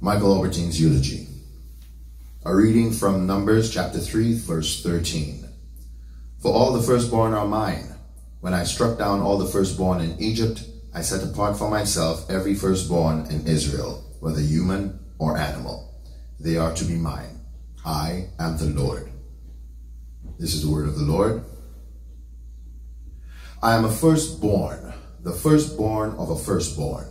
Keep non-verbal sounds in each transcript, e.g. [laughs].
Michael Aubertin's eulogy. A reading from Numbers chapter 3, verse 13. For all the firstborn are mine. When I struck down all the firstborn in Egypt, I set apart for myself every firstborn in Israel, whether human or animal. They are to be mine. I am the Lord. This is the word of the Lord. I am a firstborn, the firstborn of a firstborn.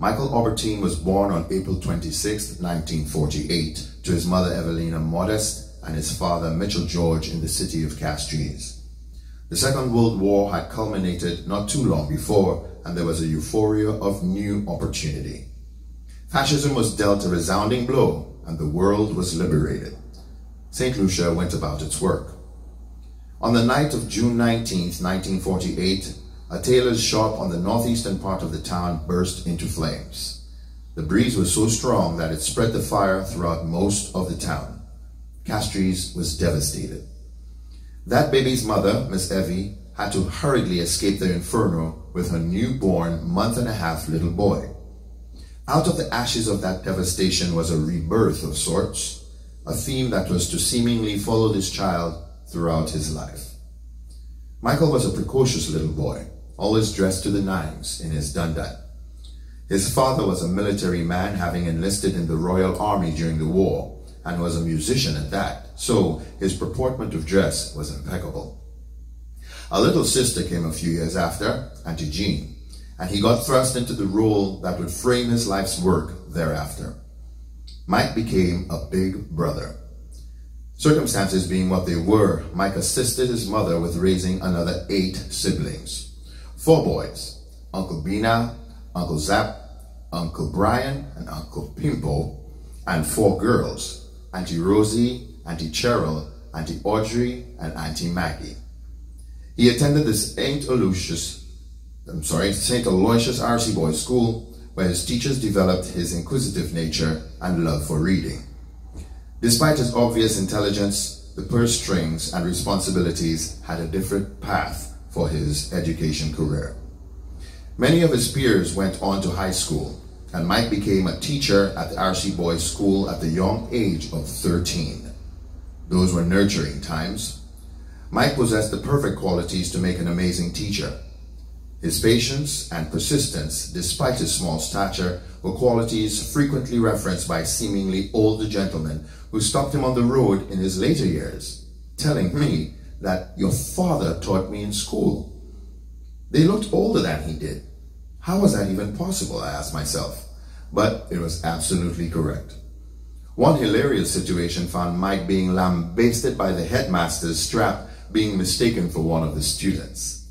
Michael Aubertin was born on April 26, 1948, to his mother Evelina Modest and his father Mitchell George in the city of Castries. The Second World War had culminated not too long before, and there was a euphoria of new opportunity. Fascism was dealt a resounding blow, and the world was liberated. St. Lucia went about its work. On the night of June 19, 1948, a tailor's shop on the northeastern part of the town burst into flames. The breeze was so strong that it spread the fire throughout most of the town. Castries was devastated. That baby's mother, Miss Evie, had to hurriedly escape the inferno with her newborn month and a half little boy. Out of the ashes of that devastation was a rebirth of sorts, a theme that was to seemingly follow this child throughout his life. Michael was a precocious little boy always dressed to the nines in his dundat. His father was a military man having enlisted in the Royal Army during the war and was a musician at that, so his purportment of dress was impeccable. A little sister came a few years after, Auntie Jean, and he got thrust into the role that would frame his life's work thereafter. Mike became a big brother. Circumstances being what they were, Mike assisted his mother with raising another eight siblings. Four boys, Uncle Bina, Uncle Zap, Uncle Brian, and Uncle Pimpo, and four girls, Auntie Rosie, Auntie Cheryl, Auntie Audrey, and Auntie Maggie. He attended the St. Aloysius, I'm sorry, St. Aloysius RC Boys School, where his teachers developed his inquisitive nature and love for reading. Despite his obvious intelligence, the purse strings and responsibilities had a different path for his education career. Many of his peers went on to high school, and Mike became a teacher at the RC Boys School at the young age of 13. Those were nurturing times. Mike possessed the perfect qualities to make an amazing teacher. His patience and persistence, despite his small stature, were qualities frequently referenced by seemingly older gentlemen who stopped him on the road in his later years, telling me that your father taught me in school. They looked older than he did. How was that even possible? I asked myself. But it was absolutely correct. One hilarious situation found Mike being lambasted by the headmaster's strap being mistaken for one of the students.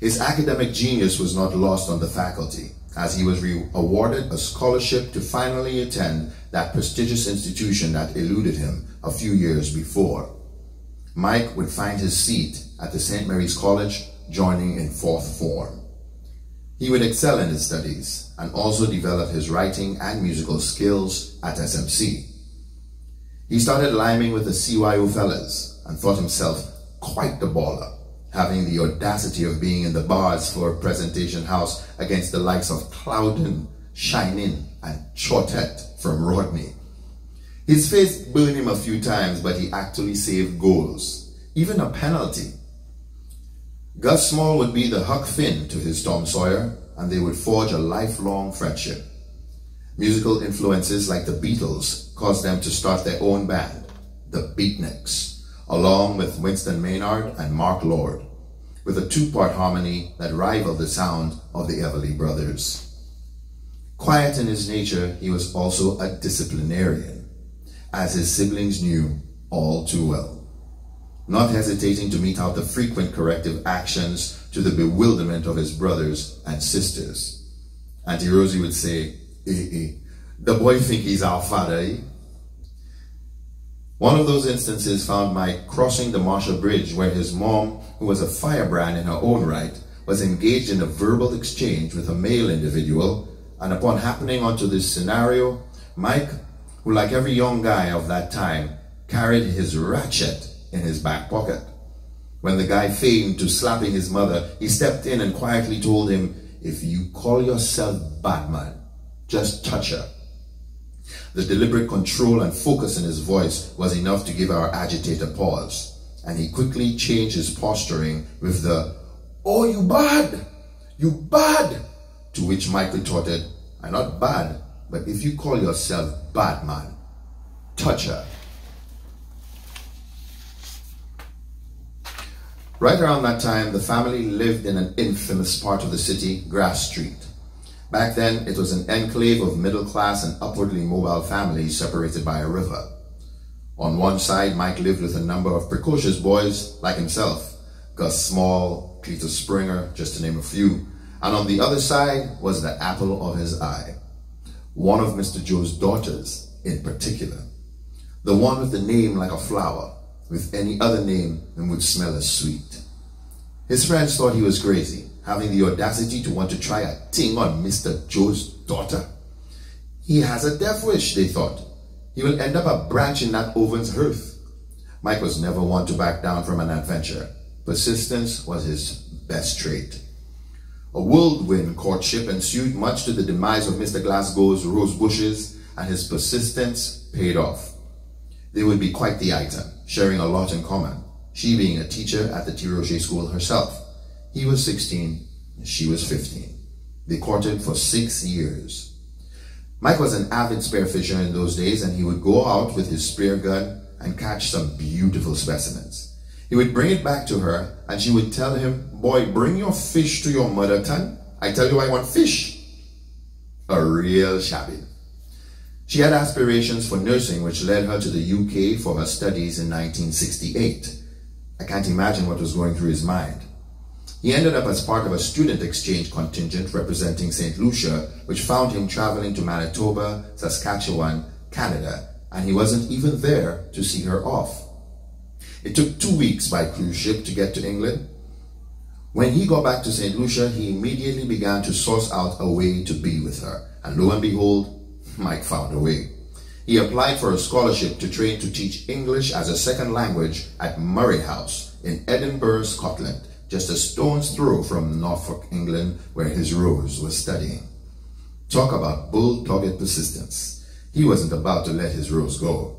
His academic genius was not lost on the faculty, as he was awarded a scholarship to finally attend that prestigious institution that eluded him a few years before. Mike would find his seat at the St. Mary's College, joining in fourth form. He would excel in his studies and also develop his writing and musical skills at SMC. He started liming with the CYO fellas and thought himself quite the baller, having the audacity of being in the bars for a Presentation House against the likes of Clouden, Shining, and Chortet from Rodney. His face burned him a few times, but he actually saved goals, even a penalty. Gus Small would be the Huck Finn to his Tom Sawyer, and they would forge a lifelong friendship. Musical influences like the Beatles caused them to start their own band, the Beatniks, along with Winston Maynard and Mark Lord, with a two-part harmony that rivaled the sound of the Everly Brothers. Quiet in his nature, he was also a disciplinarian as his siblings knew all too well. Not hesitating to mete out the frequent corrective actions to the bewilderment of his brothers and sisters. Auntie Rosie would say, eh, eh, the boy think he's our father, eh? One of those instances found Mike crossing the Marshall Bridge where his mom, who was a firebrand in her own right, was engaged in a verbal exchange with a male individual, and upon happening onto this scenario, Mike who, like every young guy of that time, carried his ratchet in his back pocket. When the guy feigned to slapping his mother, he stepped in and quietly told him, if you call yourself Batman, just touch her The deliberate control and focus in his voice was enough to give our agitator pause, and he quickly changed his posturing with the, Oh, you bad! You bad! To which Mike retorted, I'm not bad, but if you call yourself bad man, touch her. Right around that time, the family lived in an infamous part of the city, Grass Street. Back then, it was an enclave of middle class and upwardly mobile families separated by a river. On one side, Mike lived with a number of precocious boys like himself, Gus Small, Peter Springer, just to name a few. And on the other side was the apple of his eye, one of Mr. Joe's daughters in particular, the one with the name like a flower, with any other name and would smell as sweet. His friends thought he was crazy, having the audacity to want to try a thing on Mr. Joe's daughter. He has a death wish, they thought. He will end up a branch in that oven's hearth. Mike was never one to back down from an adventure. Persistence was his best trait. A whirlwind courtship ensued much to the demise of Mr. Glasgow's rose bushes, and his persistence paid off. They would be quite the item, sharing a lot in common, she being a teacher at the Rocher School herself. He was 16, she was 15. They courted for six years. Mike was an avid spearfisher in those days, and he would go out with his spear gun and catch some beautiful specimens. He would bring it back to her, and she would tell him, Boy, bring your fish to your mother tongue. I tell you I want fish. A real shabby. She had aspirations for nursing, which led her to the UK for her studies in 1968. I can't imagine what was going through his mind. He ended up as part of a student exchange contingent representing St. Lucia, which found him traveling to Manitoba, Saskatchewan, Canada, and he wasn't even there to see her off. It took two weeks by cruise ship to get to England. When he got back to St. Lucia, he immediately began to source out a way to be with her. And lo and behold, Mike found a way. He applied for a scholarship to train to teach English as a second language at Moray House in Edinburgh, Scotland just a stone's throw from Norfolk, England, where his Rose was studying. Talk about bull-dogged persistence. He wasn't about to let his Rose go.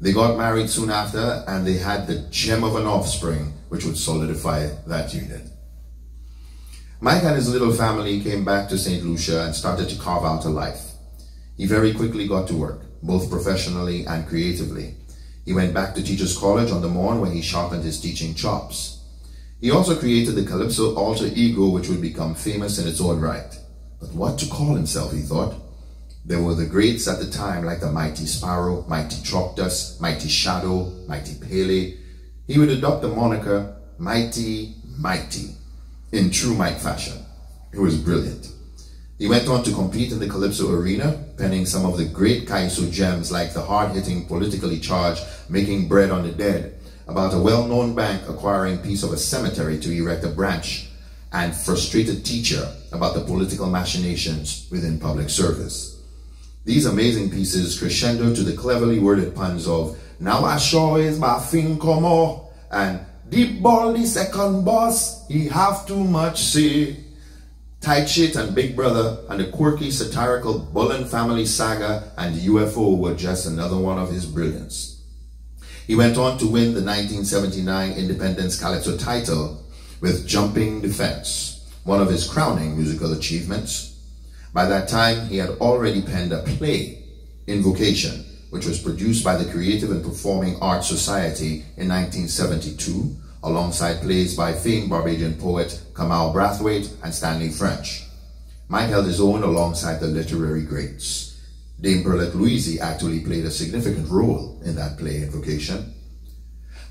They got married soon after, and they had the gem of an offspring, which would solidify that union. Mike and his little family came back to St. Lucia and started to carve out a life. He very quickly got to work, both professionally and creatively. He went back to Teachers College on the Morne where he sharpened his teaching chops. He also created the Calypso alter ego, which would become famous in its own right. But what to call himself, he thought. There were the greats at the time, like the Mighty Sparrow, Mighty Troctus, Mighty Shadow, Mighty Pele. He would adopt the moniker Mighty Mighty in true Mike fashion. It was brilliant. He went on to compete in the Calypso arena, penning some of the great Kaiso gems like the hard-hitting, politically charged Making Bread on the Dead, about a well-known bank acquiring piece of a cemetery to erect a branch and frustrated teacher about the political machinations within public service. These amazing pieces crescendo to the cleverly worded puns of Now I sure is my thing come and Deep ball the second boss, he have too much say. Tight Shit and Big Brother and the quirky satirical Bullen family saga and UFO were just another one of his brilliance. He went on to win the 1979 Independence Calypso title with Jumping Defense, one of his crowning musical achievements. By that time, he had already penned a play, Invocation, which was produced by the Creative and Performing Arts Society in 1972, alongside plays by famed Barbadian poet Kamau Brathwaite and Stanley French. Mike held his own alongside the literary greats. Dame Pearlette Louisy actually played a significant role in that play Invocation.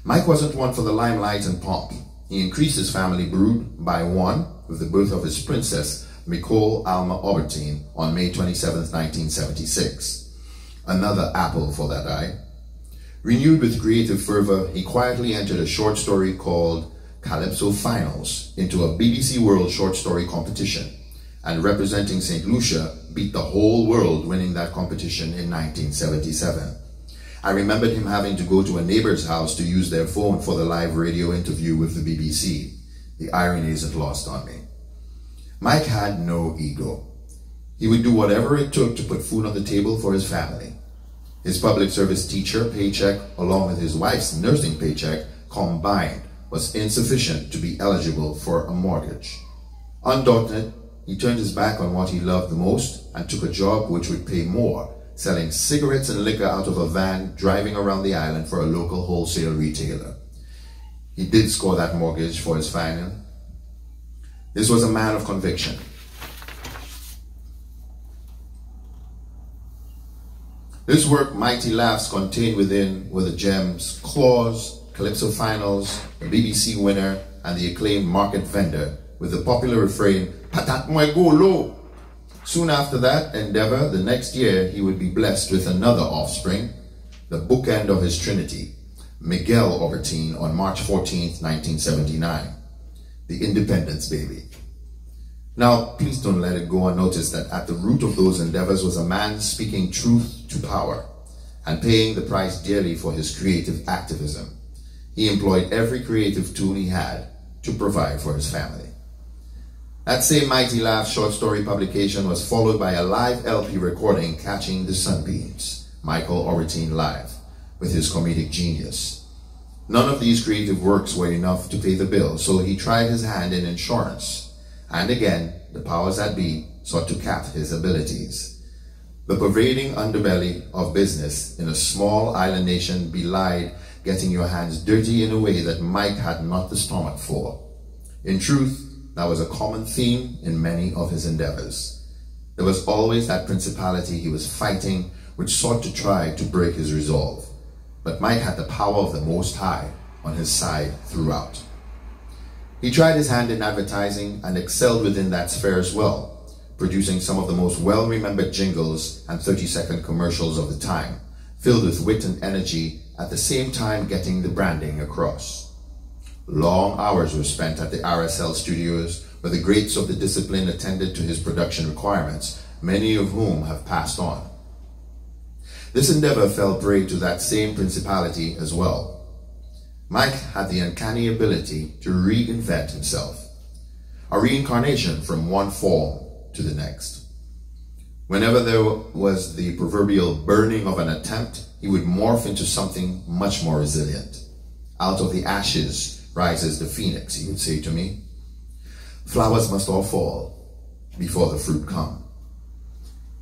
Mike wasn't one for the limelight and pomp. He increased his family brood by one with the birth of his princess, Nicole Alma Aubertin, on May 27, 1976. Another apple for that eye. Renewed with creative fervor, he quietly entered a short story called Calypso Finals into a BBC World Short Story Competition and representing St. Lucia beat the whole world winning that competition in 1977. I remembered him having to go to a neighbor's house to use their phone for the live radio interview with the BBC. The irony isn't lost on me. Mike had no ego. He would do whatever it took to put food on the table for his family. His public service teacher paycheck, along with his wife's nursing paycheck, combined was insufficient to be eligible for a mortgage. Undaunted, he turned his back on what he loved the most and took a job which would pay more, selling cigarettes and liquor out of a van driving around the island for a local wholesale retailer. He did score that mortgage for his final. This was a man of conviction. This work, Mighty Laughs, contained within were the gems Claws, Calypso Finals, the BBC winner, and the acclaimed Market Vendor, with the popular refrain, Patat moi go Soon after that endeavor, the next year, he would be blessed with another offspring, the bookend of his trinity, Miguel Aubertin, on March 14, 1979, the Independence Baby. Now, please don't let it go unnoticed that at the root of those endeavors was a man speaking truth to power and paying the price dearly for his creative activism. He employed every creative tool he had to provide for his family. That same Mighty Laugh short story publication was followed by a live LP recording catching the sunbeams, Michael Aubertin Live, with his comedic genius. None of these creative works were enough to pay the bill, so he tried his hand in insurance. And again, the powers that be sought to cap his abilities. The pervading underbelly of business in a small island nation belied getting your hands dirty in a way that Mike had not the stomach for. In truth, that was a common theme in many of his endeavors. There was always that principality he was fighting which sought to try to break his resolve. But Mike had the power of the Most High on his side throughout. He tried his hand in advertising and excelled within that sphere as well, producing some of the most well-remembered jingles and 30-second commercials of the time, filled with wit and energy at the same time getting the branding across. Long hours were spent at the RSL studios where the greats of the discipline attended to his production requirements, many of whom have passed on. This endeavor fell prey to that same principality as well. Mike had the uncanny ability to reinvent himself, a reincarnation from one form to the next. Whenever there was the proverbial burning of an attempt, he would morph into something much more resilient. Out of the ashes rises the phoenix, he would say to me. Flowers must all fall before the fruit come.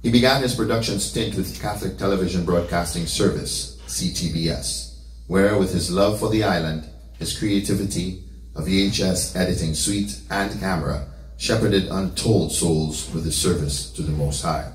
He began his production stint with Catholic Television Broadcasting Service, CTBS, where with his love for the island, his creativity, a VHS editing suite and camera, shepherded untold souls with his service to the Most High.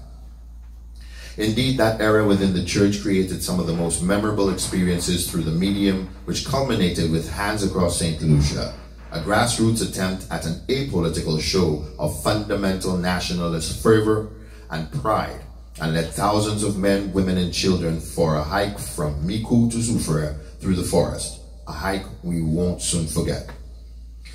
Indeed, that era within the church created some of the most memorable experiences through the medium, which culminated with Hands Across St. Lucia, a grassroots attempt at an apolitical show of fundamental nationalist fervor and pride, and led thousands of men, women, and children for a hike from Micoud to Soufriere through the forest, a hike we won't soon forget.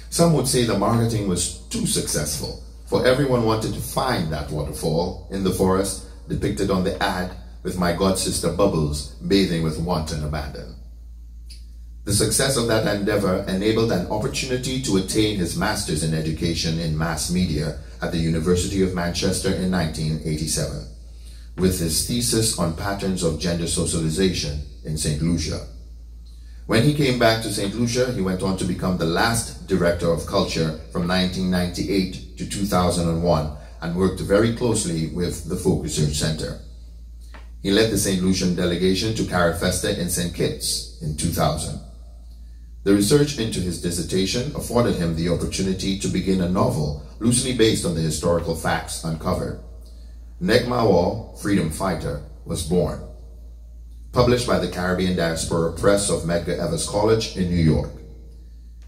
Some would say the marketing was too successful, for everyone wanted to find that waterfall in the forest depicted on the ad with my god sister Bubbles bathing with wanton abandon. The success of that endeavor enabled an opportunity to attain his master's in education in mass media at the University of Manchester in 1987, with his thesis on patterns of gender socialization in St. Lucia. When he came back to St. Lucia, he went on to become the last director of culture from 1998 to 2001 and worked very closely with the Folk Research Center. He led the St. Lucian delegation to Carifesta in St. Kitts in 2000. The research into his dissertation afforded him the opportunity to begin a novel loosely based on the historical facts uncovered. Negmawa, Freedom Fighter, was born. Published by the Caribbean Diaspora Press of Medgar Evers College in New York.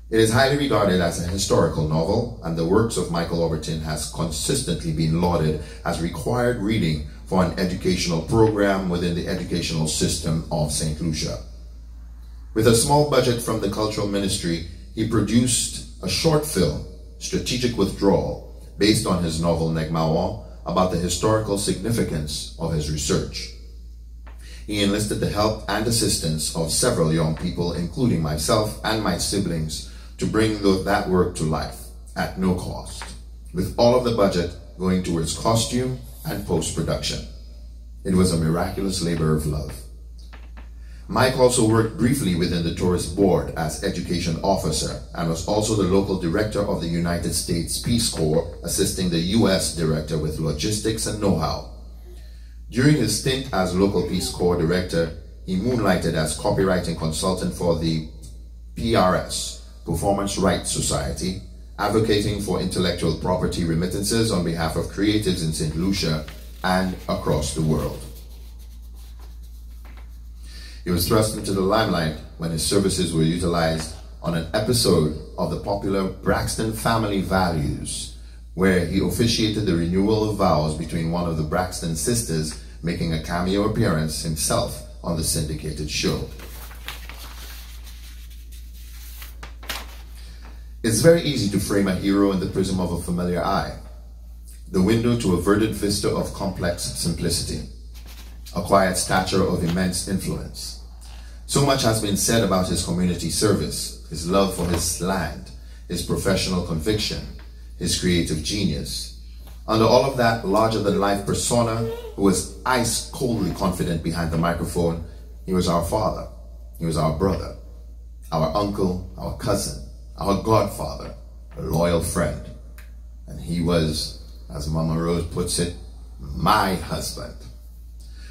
It is highly regarded as a historical novel, and the works of Michael Aubertin has consistently been lauded as required reading for an educational program within the educational system of St. Lucia. With a small budget from the Cultural Ministry, he produced a short film, Strategic Withdrawal, based on his novel Negmawa, about the historical significance of his research. He enlisted the help and assistance of several young people, including myself and my siblings, to bring that work to life at no cost, with all of the budget going towards costume and post-production. It was a miraculous labor of love. Mike also worked briefly within the tourist board as education officer and was also the local director of the United States Peace Corps, assisting the U.S. director with logistics and know-how. During his stint as local Peace Corps director, he moonlighted as copywriting consultant for the PRS, Performance Rights Society, advocating for intellectual property remittances on behalf of creatives in St. Lucia and across the world. He was thrust into the limelight when his services were utilized on an episode of the popular Braxton Family Values, where he officiated the renewal of vows between one of the Braxton sisters making a cameo appearance himself on the syndicated show. It's very easy to frame a hero in the prism of a familiar eye, the window to a verdant vista of complex simplicity, a quiet stature of immense influence. So much has been said about his community service, his love for his land, his professional conviction, his creative genius. Under all of that larger-than-life persona, who was ice-coldly confident behind the microphone, he was our father, he was our brother, our uncle, our cousin, our godfather, a loyal friend. And he was, as Mama Rose puts it, my husband.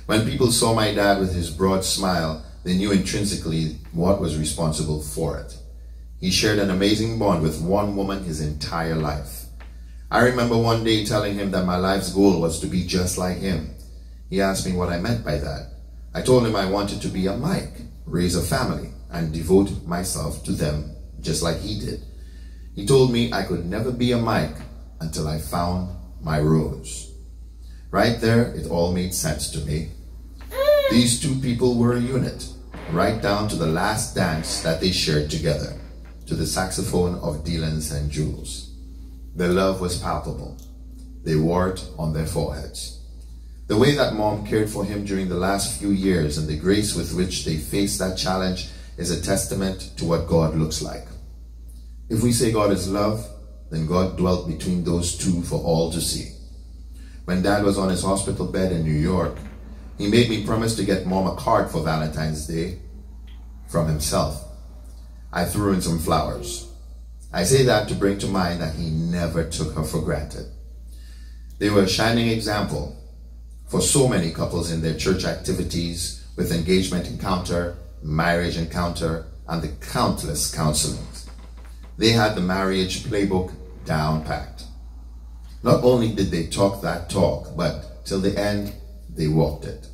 When people saw my dad with his broad smile, they knew intrinsically what was responsible for it. He shared an amazing bond with one woman his entire life. I remember one day telling him that my life's goal was to be just like him. He asked me what I meant by that. I told him I wanted to be a Mike, raise a family, and devote myself to them just like he did. He told me I could never be a Mike until I found my Rose. Right there, it all made sense to me. These two people were a unit, right down to the last dance that they shared together, to the saxophone of Dylan St. Jules. Their love was palpable. They wore it on their foreheads. The way that mom cared for him during the last few years and the grace with which they faced that challenge is a testament to what God looks like. If we say God is love, then God dwelt between those two for all to see. When dad was on his hospital bed in New York, he made me promise to get mom a card for Valentine's Day from himself. I threw in some flowers. I say that to bring to mind that he never took her for granted. They were a shining example for so many couples in their church activities with engagement encounter, marriage encounter, and the countless counselings. They had the marriage playbook down packed. Not only did they talk that talk, but till the end, they walked it.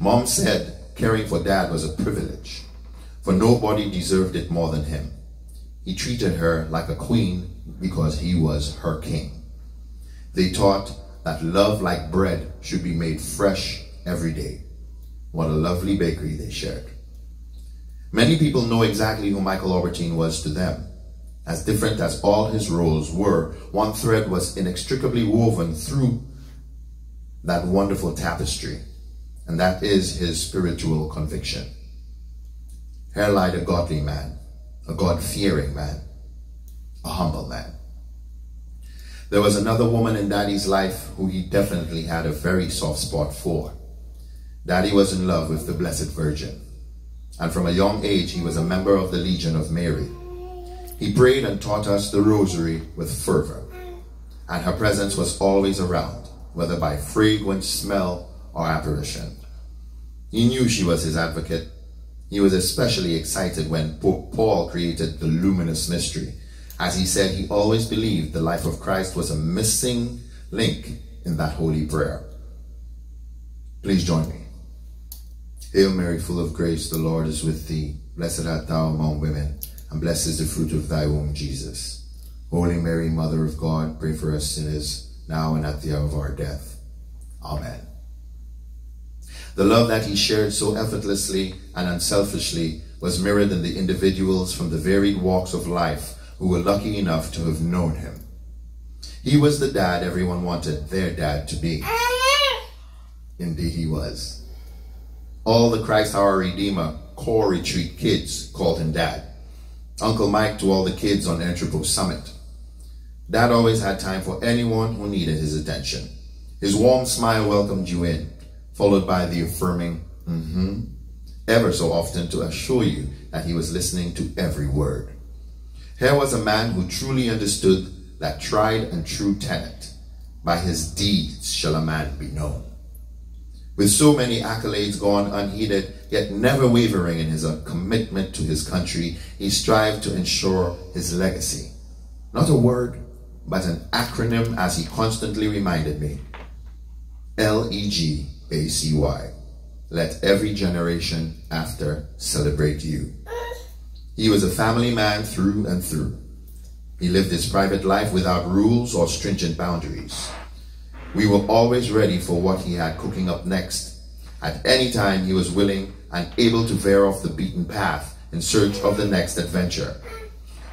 Mom said caring for dad was a privilege, for nobody deserved it more than him. He treated her like a queen because he was her king. They taught that love like bread should be made fresh every day. What a lovely bakery they shared. Many people know exactly who Michael Aubertin was to them. As different as all his roles were, one thread was inextricably woven through that wonderful tapestry, and that is his spiritual conviction. Here lied a godly man, a God-fearing man, a humble man. There was another woman in Daddy's life who he definitely had a very soft spot for. Daddy was in love with the Blessed Virgin and from a young age he was a member of the Legion of Mary. He prayed and taught us the rosary with fervor, and her presence was always around, whether by fragrant smell or apparition. He knew she was his advocate. He was especially excited when Pope Paul created the luminous mystery. As he said, he always believed the life of Christ was a missing link in that holy prayer. Please join me. Hail Mary, full of grace, the Lord is with thee. Blessed art thou among women, and blessed is the fruit of thy womb, Jesus. Holy Mary, Mother of God, pray for us sinners, now and at the hour of our death. Amen. The love that he shared so effortlessly and unselfishly was mirrored in the individuals from the varied walks of life who were lucky enough to have known him. He was the dad everyone wanted their dad to be. Indeed he was. All the Christ Our Redeemer core retreat kids called him dad. Uncle Mike to all the kids on Entrepot Summit. Dad always had time for anyone who needed his attention. His warm smile welcomed you in, followed by the affirming, Mm-hmm. Ever so often to assure you that he was listening to every word. Here was a man who truly understood that tried and true tenet, by his deeds shall a man be known. With so many accolades gone unheeded, yet never wavering in his commitment to his country, he strived to ensure his legacy. Not a word, but an acronym as he constantly reminded me. L-E-G-A-C-Y. Let every generation after celebrate you. He was a family man through and through. He lived his private life without rules or stringent boundaries. We were always ready for what he had cooking up next. At any time, he was willing and able to veer off the beaten path in search of the next adventure.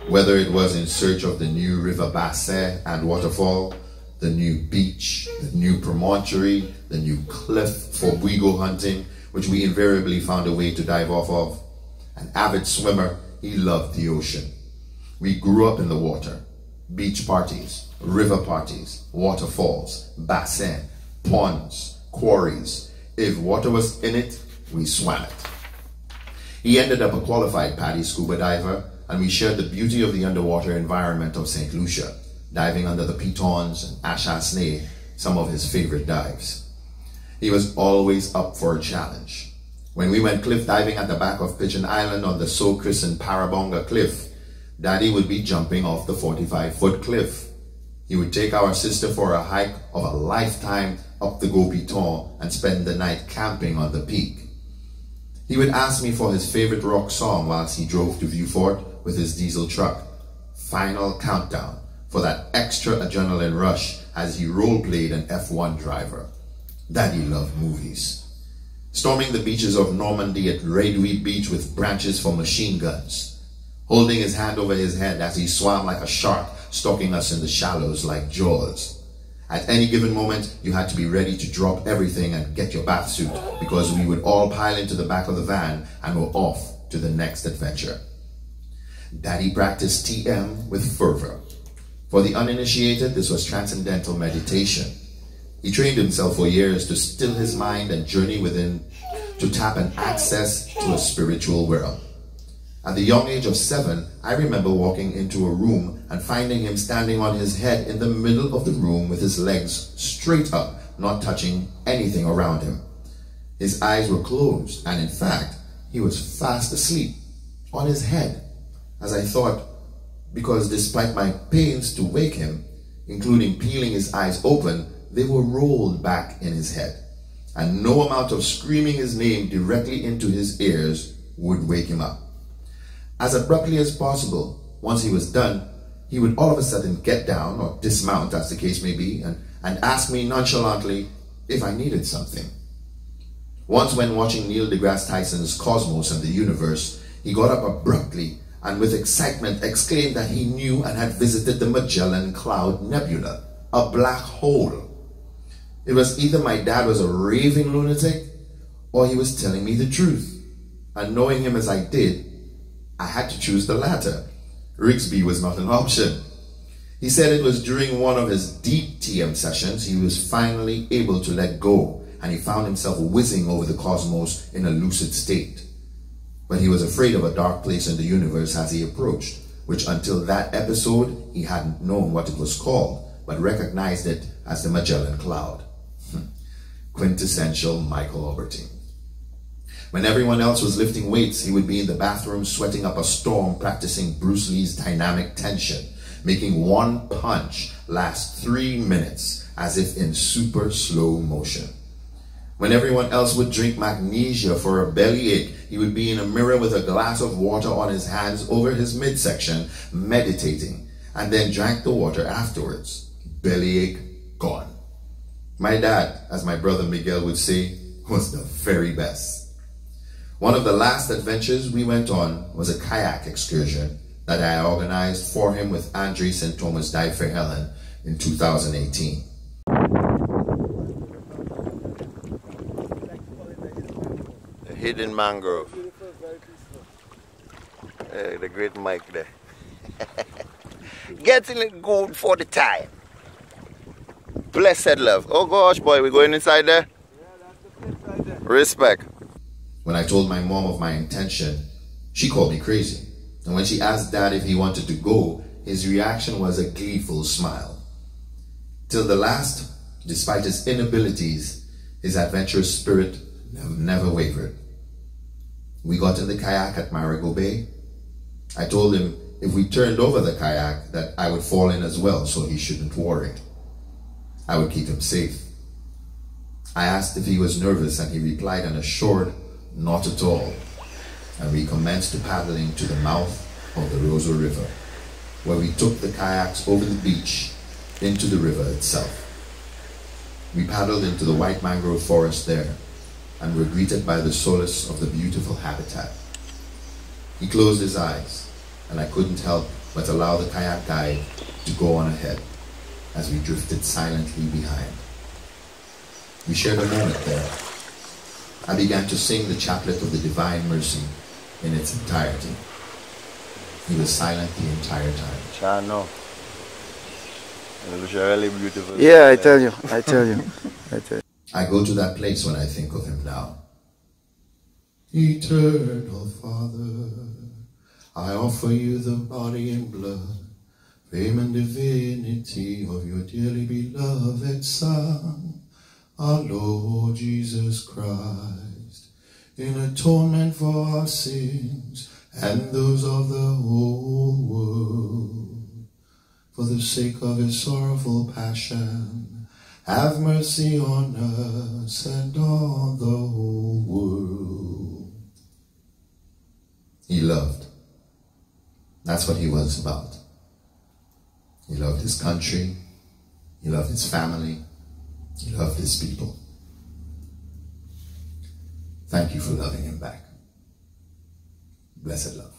Whether it was in search of the new river bassin and waterfall, the new beach, the new promontory, the new cliff for buigo hunting, which we invariably found a way to dive off of. An avid swimmer, he loved the ocean. We grew up in the water. Beach parties, river parties, waterfalls, bassin, ponds, quarries. If water was in it, we swam it. He ended up a qualified PADI scuba diver, and we shared the beauty of the underwater environment of St. Lucia, diving under the pitons and Anse Chastanet, some of his favorite dives. He was always up for a challenge. When we went cliff diving at the back of Pigeon Island on the so christened Parabonga Cliff, Daddy would be jumping off the 45 foot cliff. He would take our sister for a hike of a lifetime up the Gros Piton and spend the night camping on the peak. He would ask me for his favorite rock song whilst he drove to Vieux with his diesel truck. Final countdown for that extra adrenaline rush as he role-played an F1 driver. Daddy loved movies. Storming the beaches of Normandy at Réduit Beach with branches for machine guns holding his hand over his head as he swam like a shark, stalking us in the shallows like jaws. At any given moment, you had to be ready to drop everything and get your bath suit because we would all pile into the back of the van and were off to the next adventure. Daddy practiced TM with fervor. For the uninitiated, this was transcendental meditation. He trained himself for years to still his mind and journey within to tap and access to a spiritual world. At the young age of seven, I remember walking into a room and finding him standing on his head in the middle of the room with his legs straight up, not touching anything around him. His eyes were closed, and in fact, he was fast asleep on his head, as I thought, because despite my pains to wake him, including peeling his eyes open, they were rolled back in his head, and no amount of screaming his name directly into his ears would wake him up. As abruptly as possible, once he was done, he would all of a sudden get down or dismount, as the case may be, and, and ask me nonchalantly if I needed something. Once, when watching Neil deGrasse Tyson's Cosmos and the Universe, he got up abruptly and with excitement exclaimed that he knew and had visited the Magellan Cloud Nebula, a black hole. It was either my dad was a raving lunatic or he was telling me the truth. And knowing him as I did, I had to choose the latter. Rigsby was not an option. He said it was during one of his deep TM sessions he was finally able to let go and he found himself whizzing over the cosmos in a lucid state. But he was afraid of a dark place in the universe as he approached, which until that episode he hadn't known what it was called, but recognized it as the Magellan Cloud. Hmm. Quintessential Michael Aubertin. When everyone else was lifting weights, he would be in the bathroom sweating up a storm practicing Bruce Lee's dynamic tension, making one punch last three minutes as if in super slow motion. When everyone else would drink magnesia for a bellyache, he would be in a mirror with a glass of water on his hands over his midsection, meditating, and then drank the water afterwards. Bellyache gone. My dad, as my brother Miguel would say, was the very best. One of the last adventures we went on was a kayak excursion that I organized for him with Andre and Thomas Dive Fair Helen in 2018. The hidden mangrove. Uh, the great Mike there. [laughs] Getting it good for the time. Blessed love. Oh gosh, boy, we're going inside there? Yeah, that's the inside there. Respect. When I told my mom of my intention, she called me crazy. And when she asked dad if he wanted to go, his reaction was a gleeful smile. Till the last, despite his inabilities, his adventurous spirit never wavered. We got in the kayak at Marigot Bay. I told him if we turned over the kayak that I would fall in as well, so he shouldn't worry. I would keep him safe. I asked if he was nervous and he replied an assured, not at all. And we commenced paddling to the mouth of the Roseau River, where we took the kayaks over the beach into the river itself. We paddled into the white mangrove forest there and were greeted by the solace of the beautiful habitat. He closed his eyes, and I couldn't help but allow the kayak guide to go on ahead as we drifted silently behind. We shared a moment there. I began to sing the chaplet of the Divine Mercy in its entirety. He was silent the entire time. Chano. It looks really beautiful. Yeah, I tell you, I tell you, I tell you. I go to that place when I think of him now. Eternal Father, I offer you the body and blood, fame and divinity of your dearly beloved Son, our Lord Jesus Christ, in atonement for our sins and those of the whole world, for the sake of his sorrowful passion have mercy on us and on the whole world. He loved. That's what he was about. He loved his country. He loved his family. Loved his people. Thank you for loving him back. Blessed love.